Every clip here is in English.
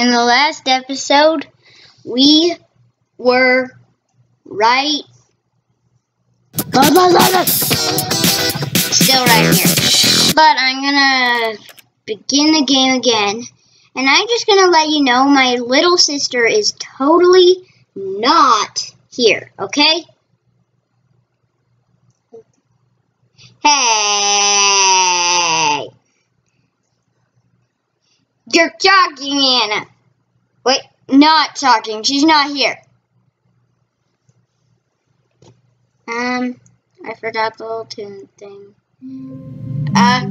in the last episode, we were right. Still right here. But I'm gonna begin the game again. And I'm just gonna let you know my little sister is totally not here, okay? Hey! You're talking, Anna. Wait, not talking. She's not here. Um, I forgot the little tune thing. Uh,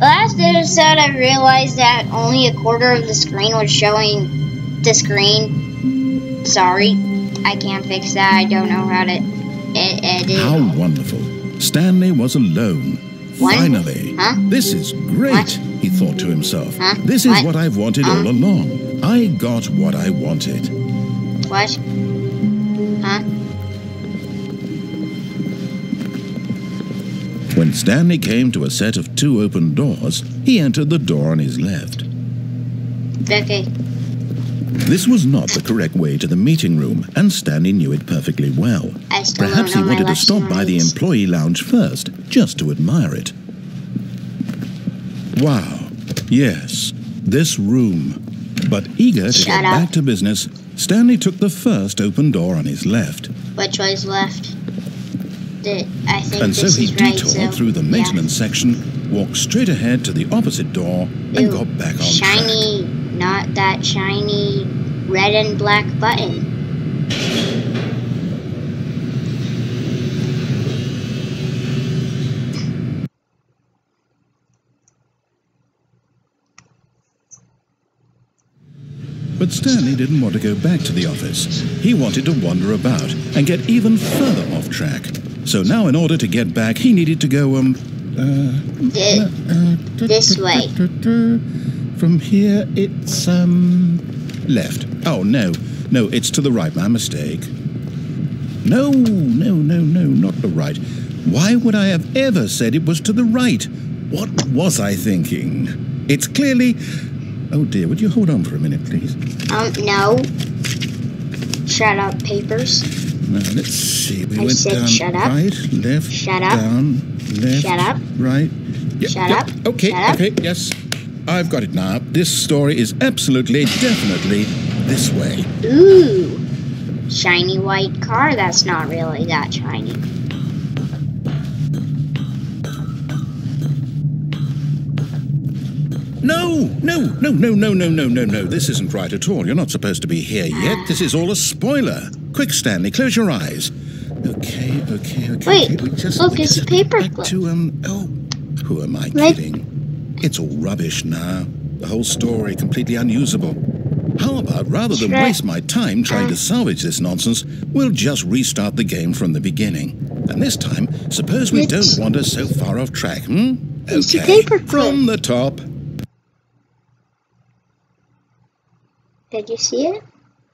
last episode I realized that only a quarter of the screen was showing the screen. Sorry, I can't fix that. I don't know how to ed- edit. How wonderful. Stanley was alone. What? Finally. Huh? This is great, What? He thought to himself. Huh? This is What? what I've wanted Um. all along. I got what I wanted. What? Huh? When Stanley came to a set of two open doors, he entered the door on his left. Okay. This was not the correct way to the meeting room, and Stanley knew it perfectly well. I still Perhaps he don't know my wanted to stop by the employee lounge first, just to admire it. Wow, yes, this room. But eager to Shut get up. back to business, Stanley took the first open door on his left. Which way's left? The, I think And so he is right, detoured so, through the yeah. maintenance section, walked straight ahead to the opposite door, and got back on track. shiny, not that shiny red and black button. But Stanley didn't want to go back to the office. He wanted to wander about and get even further off track. So now, in order to get back, he needed to go, um, Th- uh, This way. From here, it's, um, left. Oh, no. No, it's to the right. My mistake. No, no, no, no, not the right. Why would I have ever said it was to the right? What was I thinking? It's clearly. Oh dear, would you hold on for a minute, please? um, no. Shut up, papers. Now, let's see. We I went said down shut up. right, left, Shut up. down, left, Shut up. right. Yep, Shut yep. up. Okay, Shut up. okay, yes. I've got it now. This story is absolutely, definitely this way. Ooh. Shiny white car that's not really that shiny. No, no, no, no, no, no, no, no, no. This isn't right at all. You're not supposed to be here yet. This is all a spoiler. Quick, Stanley, close your eyes. Okay, okay, okay. Wait, okay. Just, look, it's a paper back to um. Oh, who am I Let- kidding? It's all rubbish now. The whole story completely unusable. How about rather than Shrek. waste my time trying to salvage this nonsense, we'll just restart the game from the beginning. And this time, suppose we Let's- don't wander so far off track, hmm? It's Okay, from the top. Did you see it?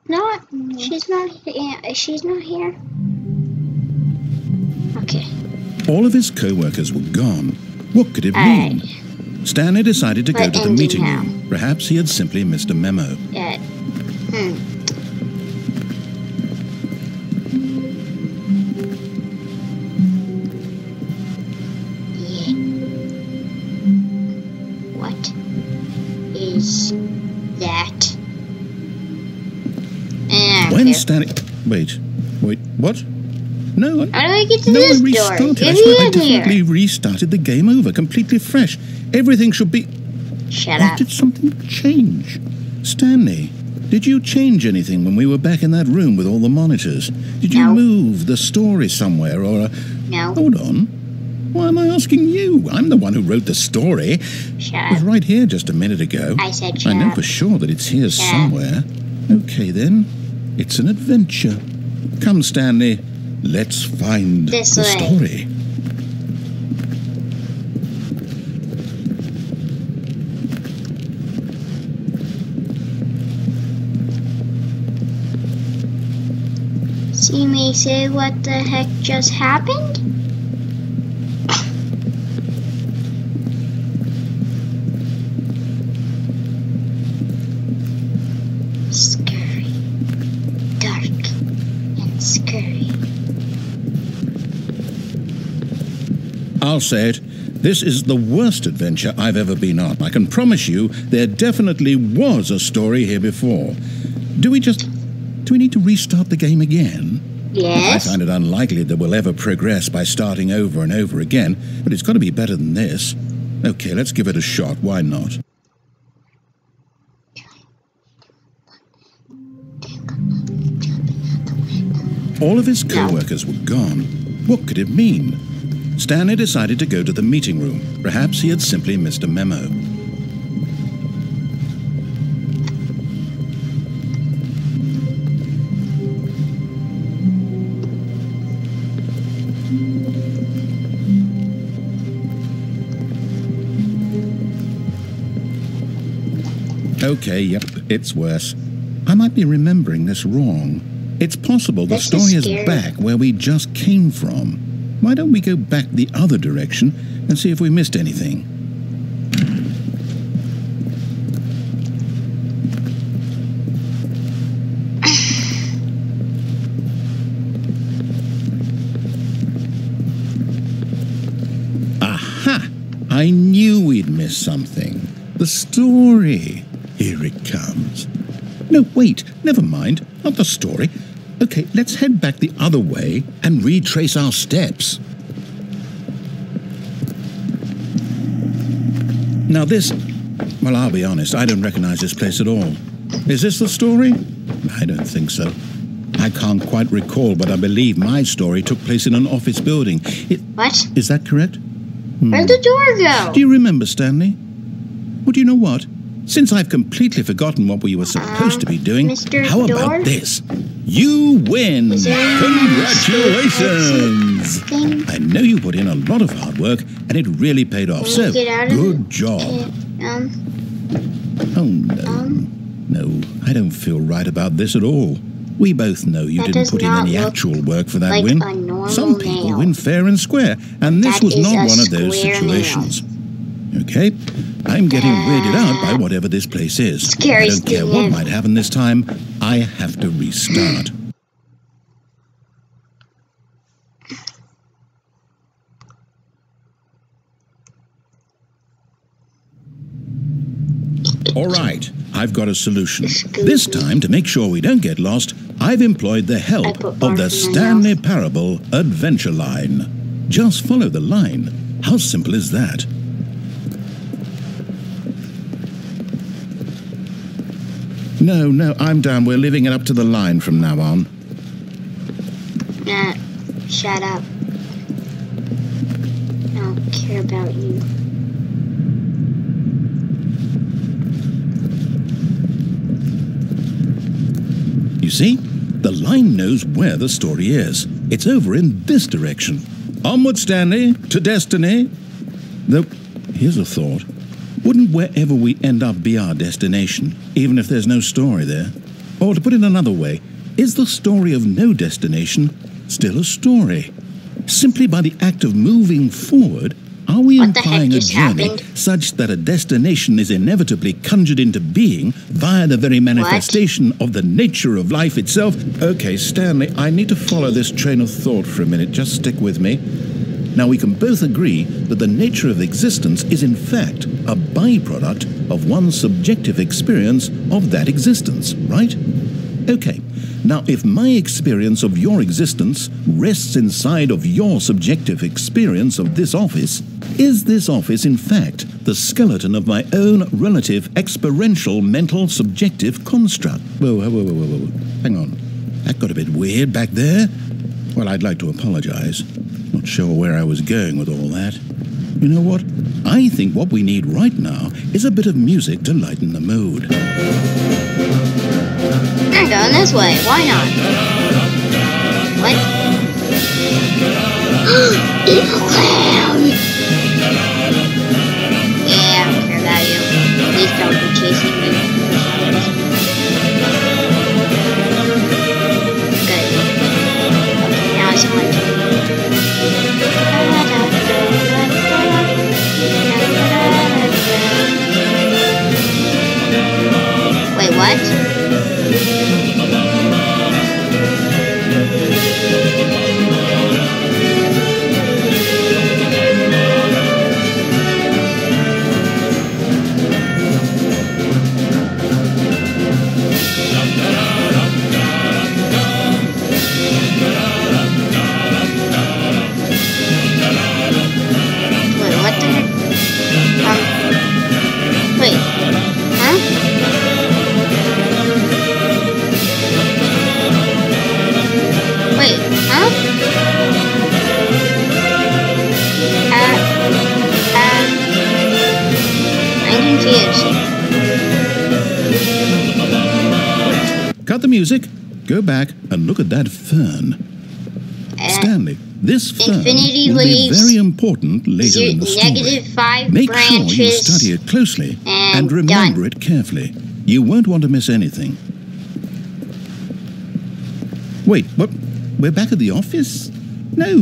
No, she's not here. Uh, she's not here. Okay. All of his co-workers were gone. What could it Alright. mean? Stanley decided to go to the meeting now? room. Perhaps he had simply missed a memo. Yeah. Okay. Stanley... Wait. Wait, what? No, I- How do I get to no, I this door? restarted. Get I swear I definitely here. restarted the game over, completely fresh. Everything should be... Shut Or up. did something change? Stanley, did you change anything when we were back in that room with all the monitors? Did you No. move the story somewhere or... Uh, No. hold on. Why am I asking you? I'm the one who wrote the story. Shut It was right here just a minute ago. I said I know up. for sure that it's here Shut up. somewhere. Okay then, it's an adventure. Come, Stanley, let's find This the way. story. You may say what the heck just happened? I'll say it. This is the worst adventure I've ever been on. I can promise you there definitely was a story here before. Do we just. Do we need to restart the game again? Yes. I find it unlikely that we'll ever progress by starting over and over again, but it's got to be better than this. Okay, let's give it a shot. Why not? All of his co workers were gone. What could it mean? Stanley decided to go to the meeting room. Perhaps he had simply missed a memo. Okay, yep, it's worse. I might be remembering this wrong. It's possible the This story is scary. back where we just came from. Why don't we go back the other direction and see if we missed anything? Aha! I knew we'd miss something. The story. Here it comes. No, wait, never mind. Not the story. Okay, let's head back the other way and retrace our steps. Now, this. Well, I'll be honest, I don't recognize this place at all. Is this the story? I don't think so. I can't quite recall, but I believe my story took place in an office building. It, What? is that correct? Hmm. Where'd the door go? Do you remember, Stanley? Well, do you know what? Since I've completely forgotten what we were supposed to be doing, uh, Mr. how Door? about this? You win! Congratulations! I know you put in a lot of hard work, and it really paid off. So, we get out of good job. Um, Oh, no. um, No, I don't feel right about this at all. We both know you That didn't put in any actual work for that like win. Some people nail. win fair and square, and this That was not one of those situations. Okay, I'm getting weirded out by whatever this place is. I Scariest don't care what might happen this time. I have to restart. All right, I've got a solution. This time, to make sure we don't get lost, I've employed the help of the Stanley Parable Adventure Line. Just follow the line. How simple is that? No, no, I'm down. We're living it up to the line from now on. nah, shut up. I don't care about you. You see? The line knows where the story is. It's over in this direction. Onward, Stanley, to destiny. Though, here's a thought. Wouldn't wherever we end up be our destination, even if there's no story there? Or to put it another way, is the story of no destination still a story? Simply by the act of moving forward, are we What implying a journey happened? such that a destination is inevitably conjured into being via the very manifestation of the nature of life itself? Okay, Stanley, I need to follow this train of thought for a minute. Just stick with me. Now, we can both agree that the nature of existence is, in fact, a byproduct of one's subjective experience of that existence, right? Okay, now if my experience of your existence rests inside of your subjective experience of this office, is this office in fact the skeleton of my own relative experiential mental subjective construct? Whoa, whoa, whoa, whoa, whoa. Hang on. That got a bit weird back there. Well, I'd like to apologize. Sure where I was going with all that. You know what? I think what we need right now is a bit of music to lighten the mood. I'm going this way. Why not? What? Evil clown! Yeah, I don't care about you. Please don't be chasing me. Fern. Uh, Stanley, this fern Infinity will be very important later in the story. Make sure you study it closely and and remember it carefully. You won't want to miss anything. Wait, what? We're back at the office? No,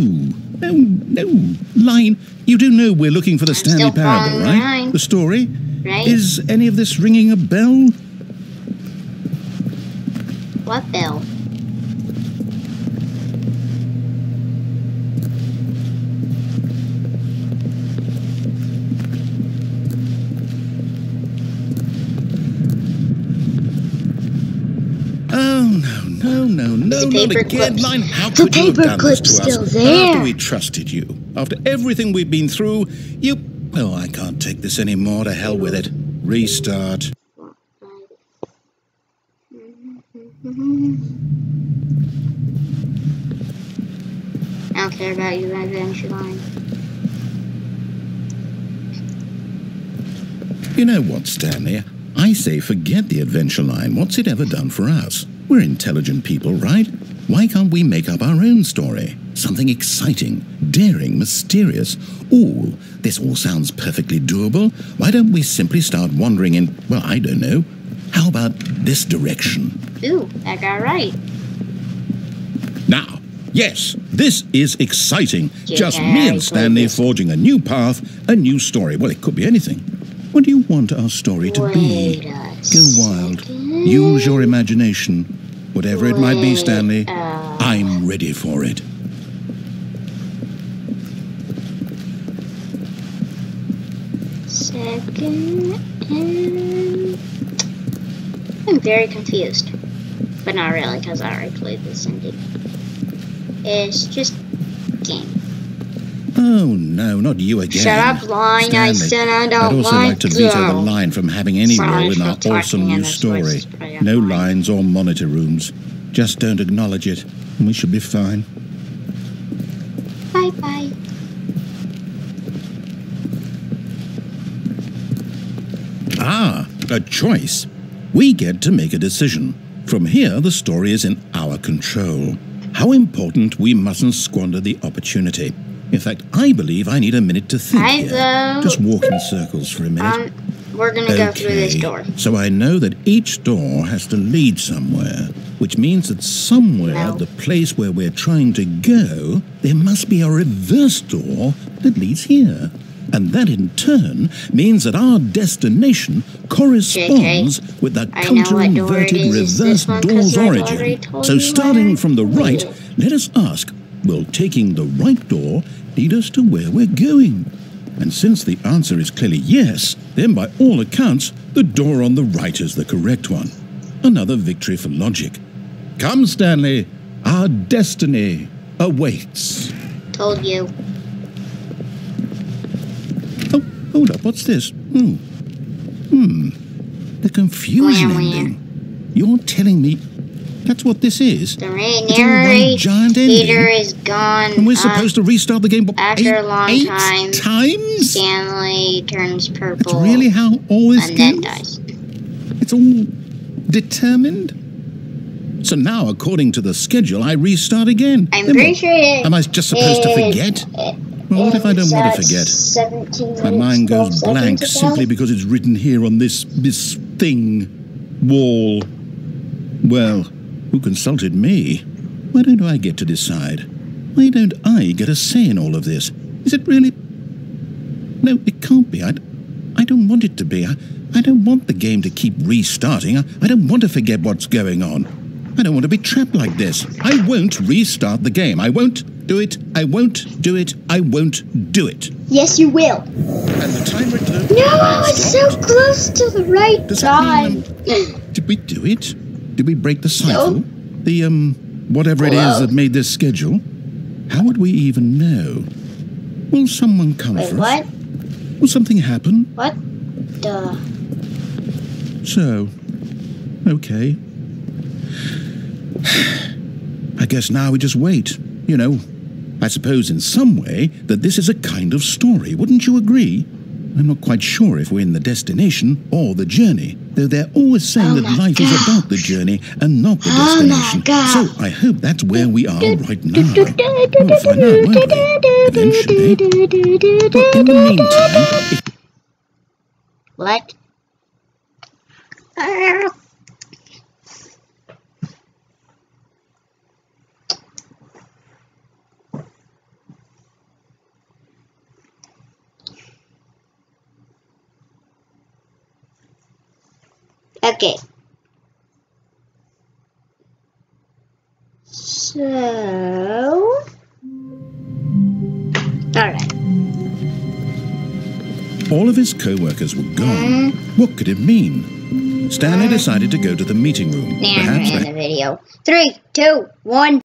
no, no. Line. You do know we're looking for the I'm Stanley Parable, right? line. The story? right? Is any of this ringing a bell? what bill? No, no, The not again, clips. Line. How The could you have done this to us still there. after we trusted you? After everything we've been through, you... Oh, I can't take this anymore. To hell with it. Restart. I don't care about you, Adventure Line. You know what, Stanley? I say forget the adventure line. What's it ever done for us? We're intelligent people, right? Why can't we make up our own story? Something exciting, daring, mysterious. Ooh, this all sounds perfectly doable. Why don't we simply start wandering in, well, I don't know. How about this direction? Ooh, that got right. Now, yes, this is exciting. Yeah, Just me and Stanley forging a new path, a new story. Well, it could be anything. What do you want our story to be? Wait a Go wild. Use your imagination. Whatever it might be, Stanley, I'm ready for it. second. And... I'm very confused. But not really, because I already played this ending. It's just game. Oh, no, not you again. Shut up, line. I said I don't I'd also want like to veto the line from having any Sorry role in our awesome new story. voice, but I No lines or monitor rooms. Just don't acknowledge it, and we should be fine. Bye bye. Ah, a choice. We get to make a decision. From here, the story is in our control. How important we mustn't squander the opportunity. In fact, I believe I need a minute to think. I here. Just walk in circles for a minute. Um, we're gonna go through this door. So I know that each door has to lead somewhere, which means that somewhere, No. the place where we're trying to go, there must be a reverse door that leads here. And that in turn means that our destination corresponds with the I know what door it counter-inverted reverse this one? 'Cause door's origin. So starting from the right, let us ask, will taking the right door lead us to where we're going? And since the answer is clearly yes, then by all accounts, the door on the right is the correct one. Another victory for logic. Come, Stanley, our destiny awaits. Told you. Oh, hold up, what's this? Hmm. Hmm. The confusion ending. You're telling me that's what this is? The all one giant narrator ending. is gone. And we're supposed to restart the game after eight, a long eight time, times? Stanley turns purple. That's really how all this and then dies. It's all determined? So now, according to the schedule, I restart again. I'm Then pretty what? sure it. Am I just supposed to forget? it Well, what if I don't want to forget? My mind goes blank simply because it's written here on this this thing wall. Well, who consulted me? Why don't I get to decide? Why don't I get a say in all of this? Is it really? No, it can't be. I, I don't want it to be. I, I don't want the game to keep restarting. I, I don't want to forget what's going on. I don't want to be trapped like this. I won't restart the game. I won't do it. I won't do it. I won't do it. Yes, you will. And the timer turned. No, it's so close to the right Does time. mean, Did we do it? Did we break the cycle? No. The, um, whatever it is that made this schedule? How would we even know? Will someone come Wait, for what? us? Will something happen? What? Duh. So, okay. I guess now we just wait. You know, I suppose in some way that this is a kind of story. Wouldn't you agree? I'm not quite sure if we're in the destination or the journey, though they're always saying Oh that life is about the journey and not the Oh destination. So I hope that's where we are right now. We'll find out, won't we? Eventually. But in the meantime, What? Okay. So. Alright. all of his co-workers were gone, hmm? what could it mean? Stanley hmm. decided to go to the meeting room. Now Perhaps the video. Three, two, one.